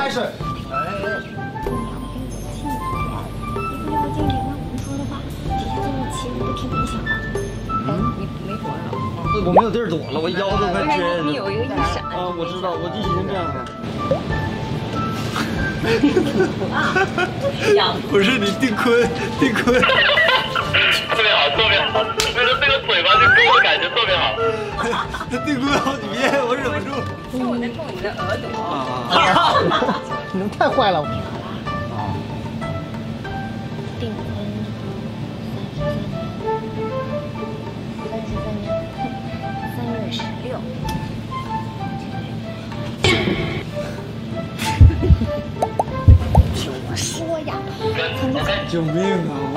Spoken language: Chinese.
开始。我没有地儿躲了，我腰都快撅了。你有一个一闪。啊，我知道，我就已经这样了。不是你定坤，定坤。特别好，特别好，那个那个嘴巴就给我感觉特别好。他定坤好几。是我在碰你的耳朵。啊！你们太坏了。订婚三十三年，三月十六。听我说呀，救命啊！